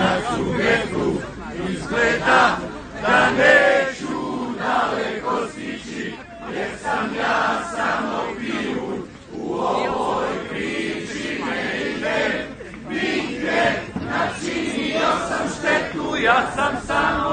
nas u vjetru izgleda da neću daleko stići, jer sam ja samo piju u ovoj priči ne ide. Vidite, načinio sam štetu, ja sam samo